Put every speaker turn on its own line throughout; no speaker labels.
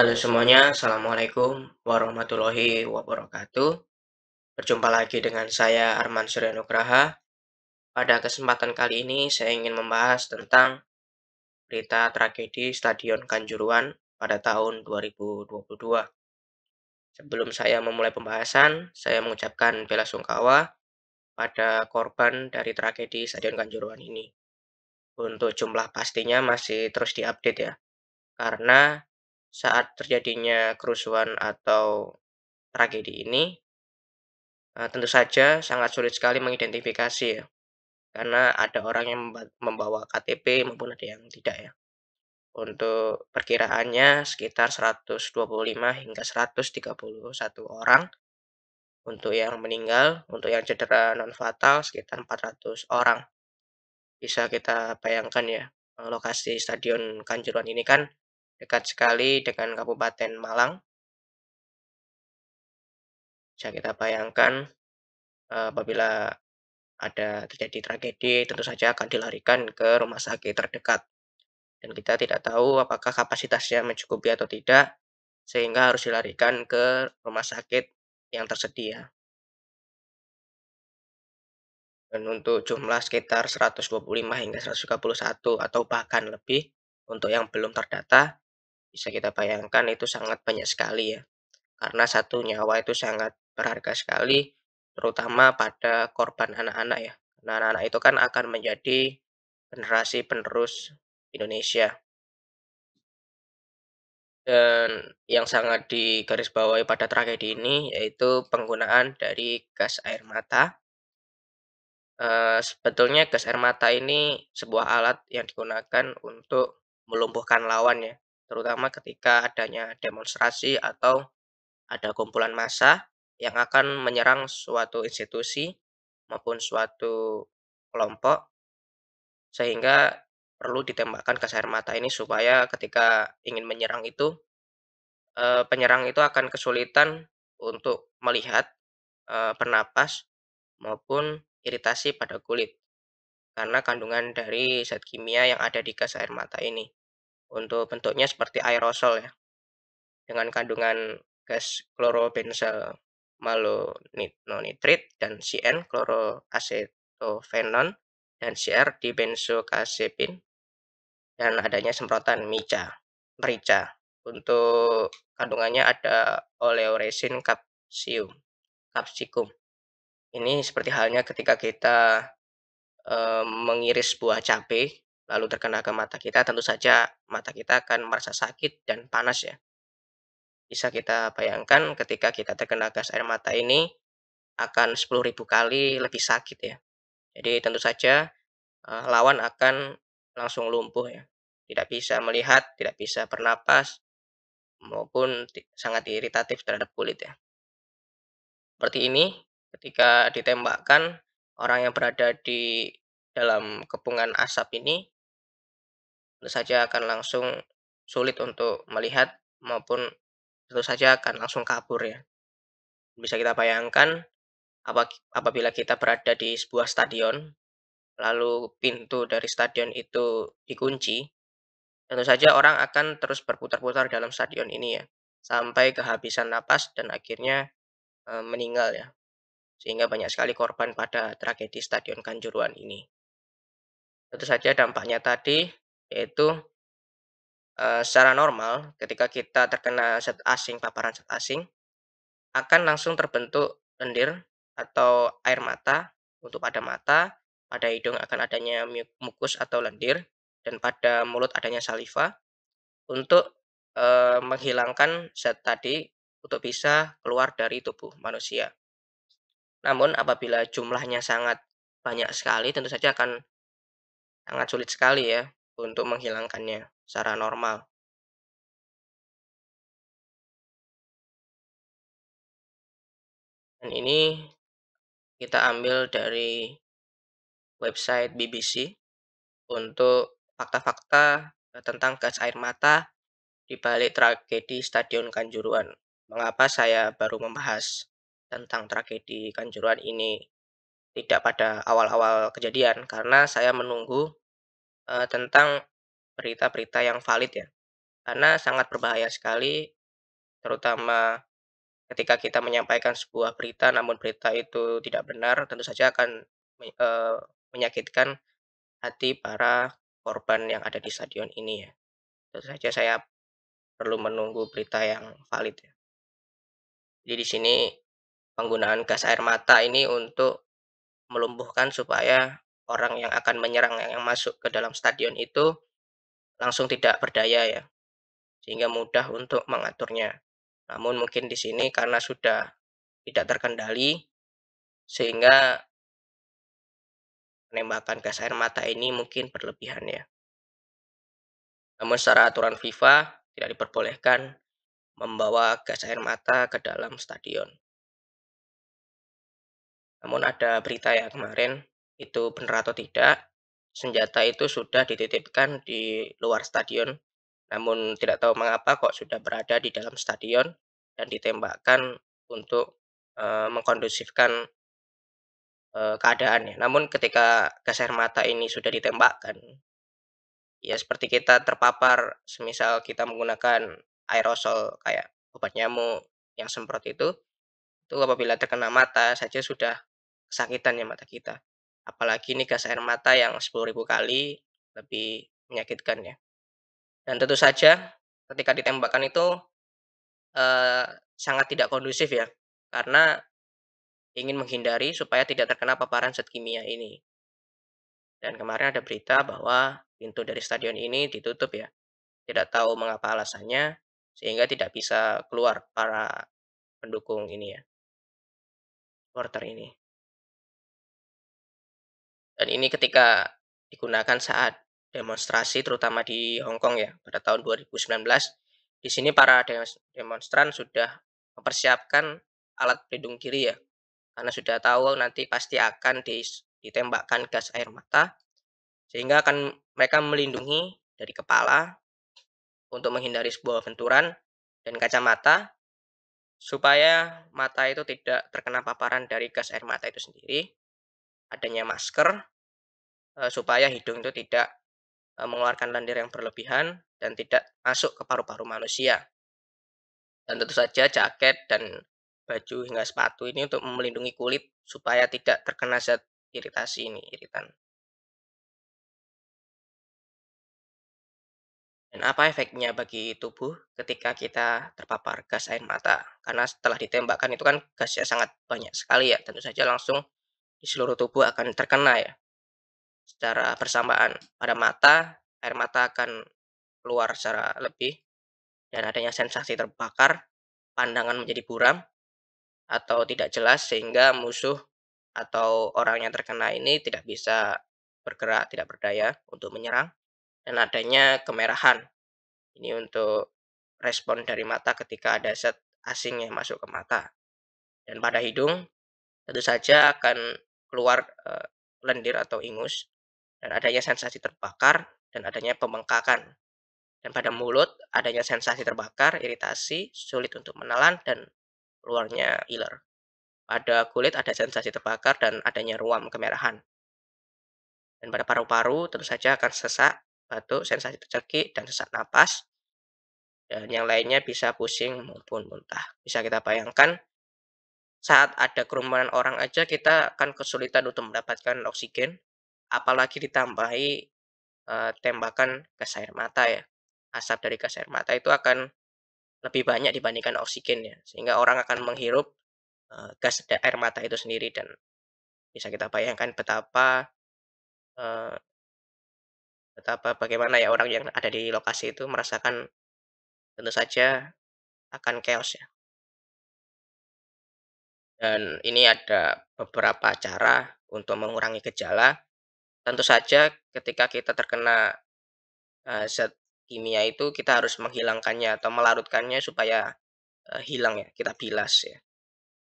Halo semuanya, Assalamualaikum warahmatullahi wabarakatuh. Berjumpa lagi dengan saya Arman Surya Nugraha. Pada kesempatan kali ini saya ingin membahas tentang berita tragedi Stadion Kanjuruhan pada tahun 2022. Sebelum saya memulai pembahasan, saya mengucapkan bela sungkawa pada korban dari tragedi Stadion Kanjuruhan ini. Untuk jumlah pastinya masih terus diupdate ya, karena saat terjadinya kerusuhan atau tragedi ini, uh, tentu saja sangat sulit sekali mengidentifikasi ya, karena ada orang yang membawa KTP maupun ada yang tidak ya. Untuk perkiraannya sekitar 125 hingga 131 orang untuk yang meninggal, untuk yang cedera non fatal sekitar 400 orang. Bisa kita bayangkan ya, lokasi Stadion Kanjuruhan ini kan dekat sekali dengan Kabupaten Malang. Bisa kita bayangkan eh, apabila ada terjadi tragedi, tentu saja akan dilarikan ke rumah sakit terdekat. Dan kita tidak tahu apakah kapasitasnya mencukupi atau tidak, sehingga harus dilarikan ke rumah sakit yang tersedia. Dan untuk jumlah sekitar 125 hingga 131 atau bahkan lebih untuk yang belum terdata, bisa kita bayangkan itu sangat banyak sekali ya. Karena satu nyawa itu sangat berharga sekali, terutama pada korban anak-anak ya. Nah, anak-anak itu kan akan menjadi generasi penerus Indonesia. Dan yang sangat digarisbawahi pada tragedi ini yaitu penggunaan dari gas air mata. Uh, sebetulnya gas air mata ini sebuah alat yang digunakan untuk melumpuhkan lawan ya terutama ketika adanya demonstrasi atau ada kumpulan massa yang akan menyerang suatu institusi maupun suatu kelompok sehingga perlu ditembakkan gas air mata ini supaya ketika ingin menyerang itu eh, penyerang itu akan kesulitan untuk melihat eh, bernapas maupun iritasi pada kulit karena kandungan dari zat kimia yang ada di gas air mata ini. Untuk bentuknya seperti aerosol ya, dengan kandungan gas klorobenzel malonitrit dan CN kloroasetofenon dan CR di benzokazepin dan adanya semprotan mica, merica. Untuk kandungannya ada oleoresin kapsium, kapsikum. Ini seperti halnya ketika kita e, mengiris buah cabai lalu terkena ke mata kita, tentu saja mata kita akan merasa sakit dan panas ya. Bisa kita bayangkan ketika kita terkena gas air mata ini akan 10.000 kali lebih sakit ya. Jadi tentu saja uh, lawan akan langsung lumpuh ya. Tidak bisa melihat, tidak bisa bernapas, maupun sangat iritatif terhadap kulit ya. Seperti ini, ketika ditembakkan, orang yang berada di dalam kepungan asap ini saja akan langsung sulit untuk melihat maupun tentu saja akan langsung kabur ya. Bisa kita bayangkan apabila kita berada di sebuah stadion, lalu pintu dari stadion itu dikunci, tentu saja orang akan terus berputar-putar dalam stadion ini ya, sampai kehabisan napas dan akhirnya e, meninggal ya. Sehingga banyak sekali korban pada tragedi Stadion Kanjuruhan ini. Tentu saja dampaknya tadi yaitu, uh, secara normal ketika kita terkena zat asing, paparan zat asing, akan langsung terbentuk lendir atau air mata untuk pada mata, pada hidung akan adanya mukus atau lendir, dan pada mulut adanya saliva untuk, uh, menghilangkan zat tadi untuk bisa keluar dari tubuh manusia. Namun apabila jumlahnya sangat banyak sekali tentu saja akan sangat sulit sekali ya untuk menghilangkannya secara normal. Dan ini kita ambil dari website BBC untuk fakta-fakta tentang gas air mata di balik tragedi Stadion Kanjuruhan. Mengapa saya baru membahas tentang tragedi Kanjuruhan ini tidak pada awal-awal kejadian? Karena saya menunggu uh, tentang berita-berita yang valid ya. Karena sangat berbahaya sekali, terutama ketika kita menyampaikan sebuah berita, namun berita itu tidak benar, tentu saja akan eee, menyakitkan hati para korban yang ada di stadion ini ya. Tentu saja saya perlu menunggu berita yang valid ya. Jadi di sini penggunaan gas air mata ini untuk melumpuhkan supaya orang yang akan menyerang yang masuk ke dalam stadion itu langsung tidak berdaya ya, sehingga mudah untuk mengaturnya. Namun mungkin di sini karena sudah tidak terkendali, sehingga penembakan gas air mata ini mungkin berlebihan ya. Namun secara aturan FIFA tidak diperbolehkan membawa gas air mata ke dalam stadion. Namun ada berita ya kemarin, itu benar atau tidak, senjata itu sudah dititipkan di luar stadion, namun tidak tahu mengapa kok sudah berada di dalam stadion dan ditembakkan untuk, eee, mengkondusifkan eee, keadaan ya. Namun ketika gas air mata ini sudah ditembakkan, ya seperti kita terpapar semisal kita menggunakan aerosol kayak obat nyamuk yang semprot itu, itu apabila terkena mata saja sudah kesakitan ya mata kita. Apalagi ini gas air mata yang 10.000 kali lebih menyakitkan ya. Dan tentu saja ketika ditembakkan itu, eee, sangat tidak kondusif ya, karena ingin menghindari supaya tidak terkena paparan zat kimia ini. Dan kemarin ada berita bahwa pintu dari stadion ini ditutup ya, tidak tahu mengapa alasannya, sehingga tidak bisa keluar para pendukung ini ya, supporter ini. Dan ini ketika digunakan saat demonstrasi terutama di Hong Kong ya, pada tahun 2019. Di sini para demonstran sudah mempersiapkan alat pelindung diri ya, karena sudah tahu nanti pasti akan ditembakkan gas air mata, sehingga akan mereka melindungi dari kepala untuk menghindari sebuah benturan dan kacamata, supaya mata itu tidak terkena paparan dari gas air mata itu sendiri. Adanya masker, eee, supaya hidung itu tidak, eee, mengeluarkan lendir yang berlebihan dan tidak masuk ke paru-paru manusia. Dan tentu saja jaket dan baju hingga sepatu ini untuk melindungi kulit supaya tidak terkena zat iritasi ini, iritan. Dan apa efeknya bagi tubuh ketika kita terpapar gas air mata? Karena setelah ditembakkan itu kan gasnya sangat banyak sekali ya, tentu saja langsung di seluruh tubuh akan terkena ya, secara bersamaan. Pada mata, air mata akan keluar secara lebih dan adanya sensasi terbakar, pandangan menjadi buram atau tidak jelas sehingga musuh atau orang yang terkena ini tidak bisa bergerak, tidak berdaya untuk menyerang dan adanya kemerahan. Ini untuk respon dari mata ketika ada zat asing yang masuk ke mata. Dan pada hidung tentu saja akan keluar, eee, lendir atau ingus dan adanya sensasi terbakar dan adanya pembengkakan. Dan pada mulut adanya sensasi terbakar, iritasi, sulit untuk menelan dan keluarnya iler. Pada kulit ada sensasi terbakar dan adanya ruam kemerahan. Dan pada paru-paru tentu saja akan sesak, batuk, sensasi tercekik, dan sesak napas. Dan yang lainnya bisa pusing maupun muntah. Bisa kita bayangkan saat ada kerumunan orang aja kita akan kesulitan untuk mendapatkan oksigen, apalagi ditambahi, eee, tembakan gas air mata ya. Asap dari gas air mata itu akan lebih banyak dibandingkan oksigen ya, sehingga orang akan menghirup, eee, gas air mata itu sendiri dan bisa kita bayangkan betapa, eee betapa bagaimana ya orang yang ada di lokasi itu merasakan tentu saja akan chaos ya. Dan ini ada beberapa cara untuk mengurangi gejala. Tentu saja ketika kita terkena, eee, zat kimia itu kita harus menghilangkannya atau melarutkannya supaya, eee, hilang ya, kita bilas ya.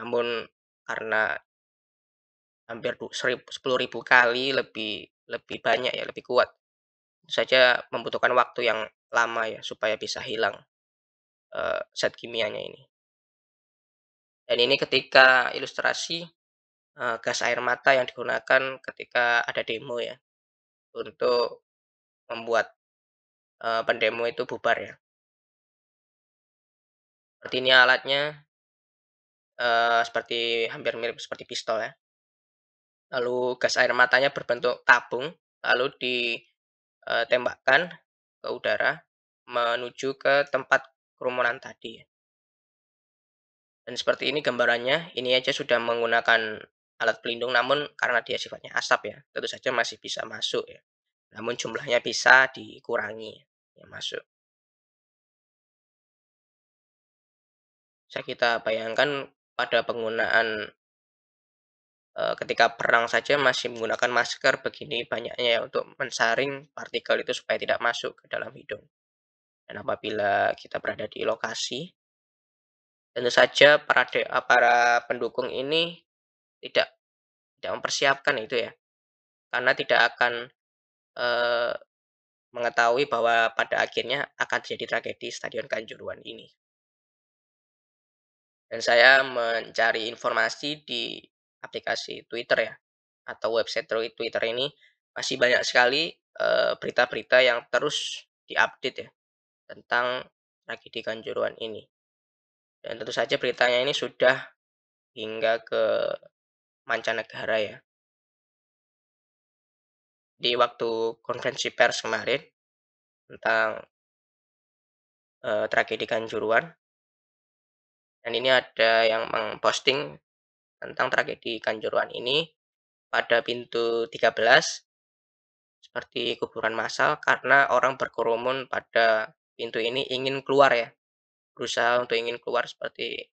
Namun karena hampir du serib 10.000 kali lebih lebih banyak ya, lebih kuat, tentu saja membutuhkan waktu yang lama ya supaya bisa hilang, eee, zat kimianya ini. Dan ini ketika ilustrasi, eee, gas air mata yang digunakan ketika ada demo ya, untuk membuat, eee, pendemo itu bubar ya. Seperti ini alatnya. Uh, seperti hampir mirip seperti pistol ya. Lalu gas air matanya berbentuk tabung, lalu ditembakkan ke udara menuju ke tempat kerumunan tadi. Dan seperti ini gambarannya, ini aja sudah menggunakan alat pelindung, namun karena dia sifatnya asap ya, tentu saja masih bisa masuk ya. Namun jumlahnya bisa dikurangi yang masuk. Bisa kita bayangkan pada penggunaan Eh, ketika perang saja masih menggunakan masker begini banyaknya ya untuk mensaring partikel itu supaya tidak masuk ke dalam hidung. Dan apabila kita berada di lokasi, tentu saja para de, para pendukung ini tidak tidak mempersiapkan itu ya, karena tidak akan eh, mengetahui bahwa pada akhirnya akan terjadi tragedi Stadion Kanjuruhan ini. Dan saya mencari informasi di aplikasi Twitter ya atau website Twitter ini masih banyak sekali eh, berita-berita yang terus diupdate ya tentang tragedi Kanjuruhan ini. Dan tentu saja beritanya ini sudah hingga ke mancanegara ya. Di waktu konferensi pers kemarin tentang uh, tragedi Kanjuruhan dan ini ada yang memposting tentang tragedi Kanjuruhan ini pada pintu 13 seperti kuburan massal karena orang berkerumun pada pintu ini ingin keluar ya berusaha untuk ingin keluar seperti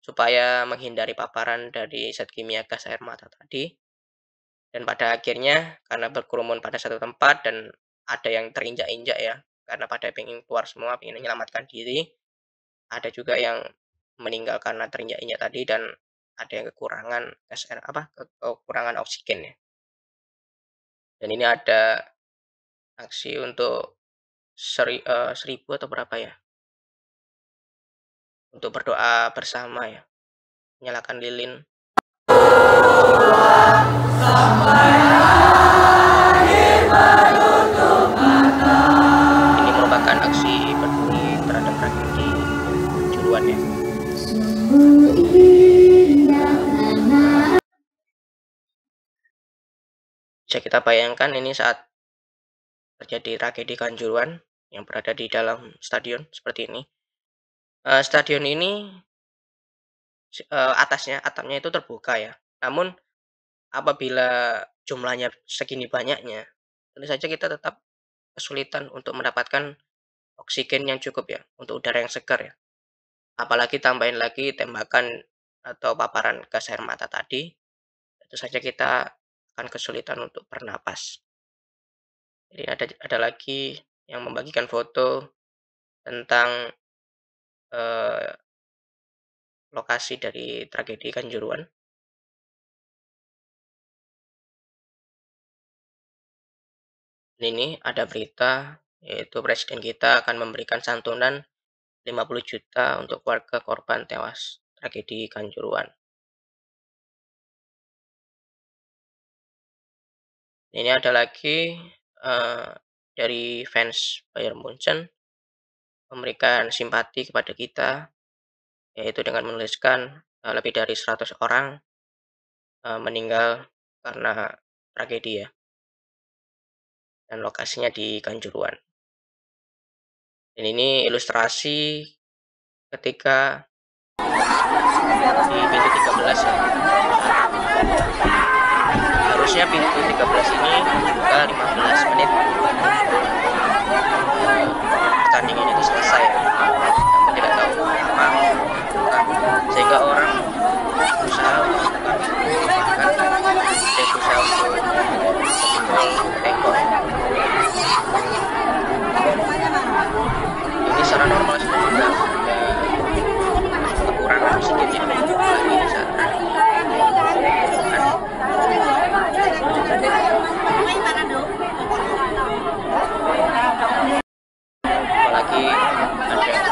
supaya menghindari paparan dari zat kimia gas air mata tadi. Dan pada akhirnya karena berkerumun pada satu tempat dan ada yang terinjak-injak ya karena pada ingin keluar semua ingin menyelamatkan diri ada juga yang meninggal karena terinjak-injak tadi dan ada yang kekurangan SR apa kekurangan oksigen ya. Dan ini ada aksi untuk seri, uh, seribu atau berapa ya untuk berdoa bersama ya. Nyalakan lilin. Ini merupakan aksi peduli terhadap tragedi juruan ya. Bisa kita bayangkan ini saat terjadi tragedi Kanjuruhan yang berada di dalam stadion seperti ini. Uh, stadion ini uh, atasnya, atapnya itu terbuka ya. Namun apabila jumlahnya segini banyaknya, tentu saja kita tetap kesulitan untuk mendapatkan oksigen yang cukup ya, untuk udara yang segar ya. Apalagi tambahin lagi tembakan atau paparan gas air mata tadi, tentu saja kita akan kesulitan untuk bernapas. Jadi ada ada lagi yang membagikan foto tentang eh, lokasi dari tragedi Kanjuruhan. ini ada berita yaitu presiden kita akan memberikan santunan 50 juta untuk keluarga korban tewas tragedi Kanjuruhan. Ini ada lagi uh, dari fans Bayern Munchen memberikan simpati kepada kita yaitu dengan menuliskan uh, lebih dari 100 orang uh, meninggal karena tragedi ya. Dan lokasinya di Kanjuruan. Dan ini ilustrasi ketika di pintu 13 ya harusnya pintu 13 ini buka 15 menit pertandingan itu selesai namun tidak tahu apa sehingga orang berusaha untuk dan berusaha untuk tengok ini secara normal sudah kekurangan oksigen lagi saat apalagi ada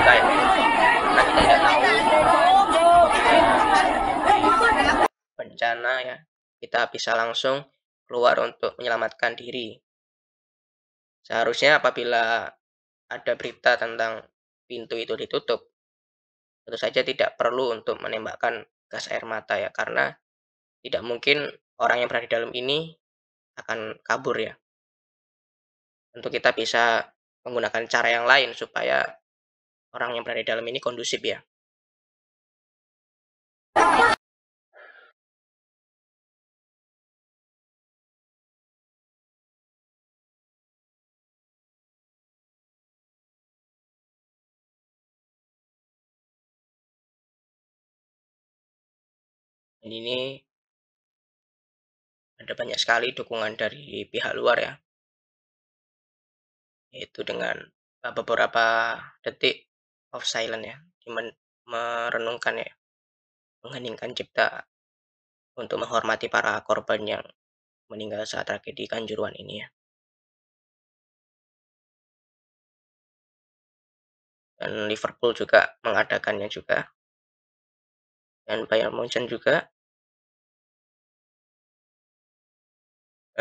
kita ya karena kita tidak tahu bencana ya kita bisa langsung keluar untuk menyelamatkan diri. Seharusnya apabila ada berita tentang pintu itu ditutup tentu saja tidak perlu untuk menembakkan gas air mata ya karena tidak mungkin orang yang berada di dalam ini akan kabur ya. Tentu kita bisa menggunakan cara yang lain supaya orang yang berada di dalam ini kondusif ya ini ada banyak sekali dukungan dari pihak luar ya. Yaitu dengan uh, beberapa detik of silent ya merenungkan ya. Mengheningkan cipta untuk menghormati para korban yang meninggal saat tragedi Kanjuruan ini ya. Dan Liverpool juga mengadakannya juga. Dan Bayern Munchen juga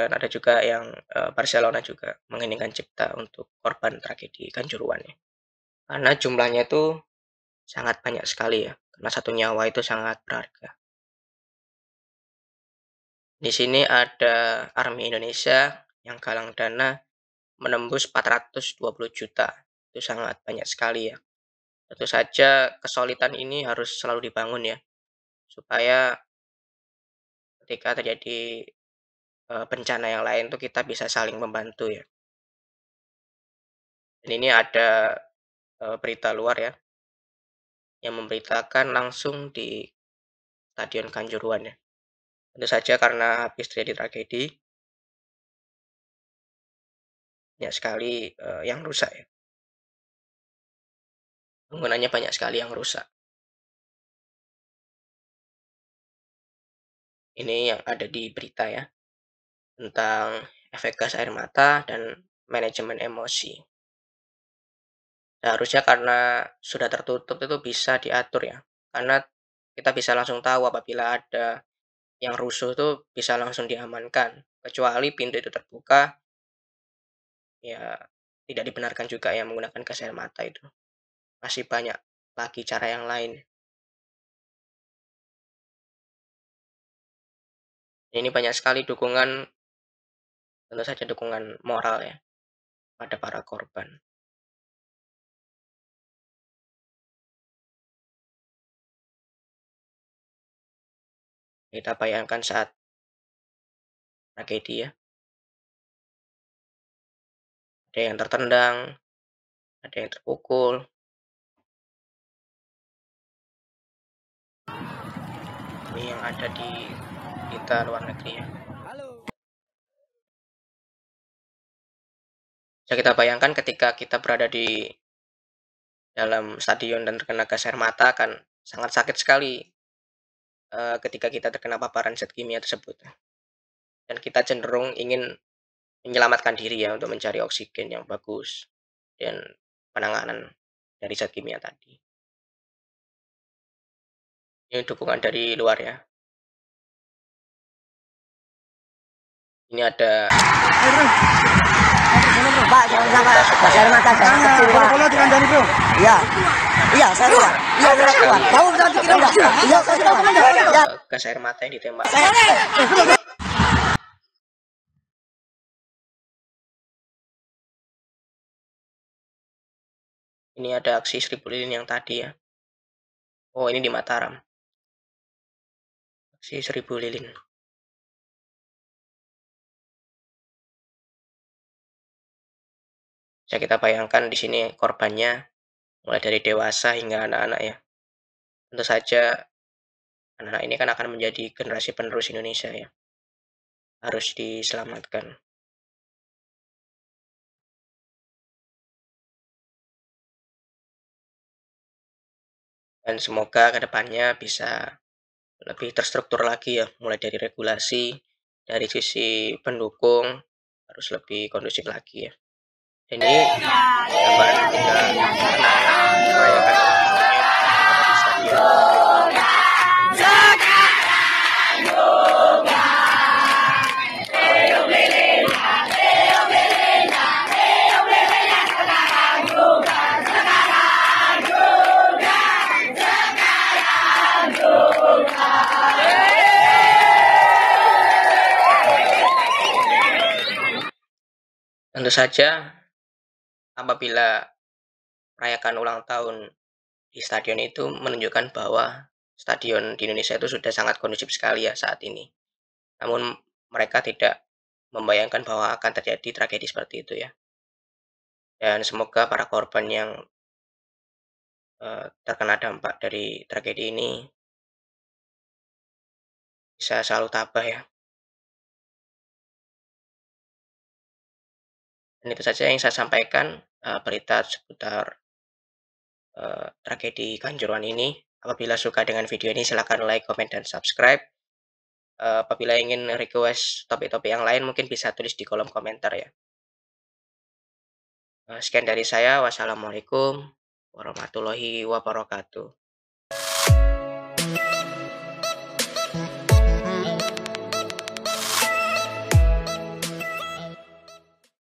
dan ada juga yang uh, Barcelona juga mengeningkan cipta untuk korban tragedi Kanjuruhan ya. Karena jumlahnya itu sangat banyak sekali ya, karena satu nyawa itu sangat berharga. Di sini ada Army Indonesia yang galang dana menembus 420 juta. Itu sangat banyak sekali ya. Tentu saja kesulitan ini harus selalu dibangun ya supaya ketika terjadi bencana yang lain tuh kita bisa saling membantu ya. Dan ini ada uh, berita luar ya yang memberitakan langsung di Stadion Kanjuruhan ya. Tentu saja karena habis terjadi tragedi banyak sekali uh, yang rusak ya. Bangunannya banyak sekali yang rusak. ini yang ada di berita ya tentang efek gas air mata dan manajemen emosi. Seharusnya karena sudah tertutup itu bisa diatur ya, karena kita bisa langsung tahu apabila ada yang rusuh itu bisa langsung diamankan. Kecuali pintu itu terbuka, ya tidak dibenarkan juga ya menggunakan gas air mata itu. Masih banyak lagi cara yang lain. Ini banyak sekali dukungan tentu saja dukungan moral ya pada para korban. Kita bayangkan saat tragedi ya. Ada yang tertendang, ada yang terpukul. Ini yang ada di kita luar negeri ya. Bisa kita bayangkan ketika kita berada di dalam stadion dan terkena gas air mata akan sangat sakit sekali uh, ketika kita terkena paparan zat kimia tersebut. Dan kita cenderung ingin menyelamatkan diri ya untuk mencari oksigen yang bagus dan penanganan dari zat kimia tadi. Ini dukungan dari luar ya. Ini ada
Pak, jangan sampai gas air mata jangan kecil, Pak.
Kalau dikandani, Bro.
Iya. Iya, saya keluar. Iya, saya keluar. Tahu bisa dikira enggak? Iya, saya keluar. Iya.
gas air mata yang ditembak. Ini ada aksi seribu lilin yang tadi ya. Oh, ini di Mataram. Aksi seribu lilin. Bisa kita bayangkan di sini korbannya mulai dari dewasa hingga anak-anak ya. Tentu saja anak-anak ini kan akan menjadi generasi penerus Indonesia ya. Harus diselamatkan. Dan semoga ke depannya bisa lebih terstruktur lagi ya, mulai dari regulasi, dari sisi pendukung harus lebih kondusif lagi ya ini gambaran ketika Tentu saja apabila merayakan ulang tahun di stadion itu menunjukkan bahwa stadion di Indonesia itu sudah sangat kondusif sekali ya saat ini. Namun mereka tidak membayangkan bahwa akan terjadi tragedi seperti itu ya. Dan semoga para korban yang uh, terkena dampak dari tragedi ini bisa selalu tabah ya. Dan itu saja yang saya sampaikan uh, berita seputar uh, tragedi Kanjuruhan ini. Apabila suka dengan video ini silahkan like, comment, dan subscribe. Uh, apabila ingin request topik-topik yang lain mungkin bisa tulis di kolom komentar ya. Uh, sekian dari saya. Wassalamualaikum warahmatullahi wabarakatuh.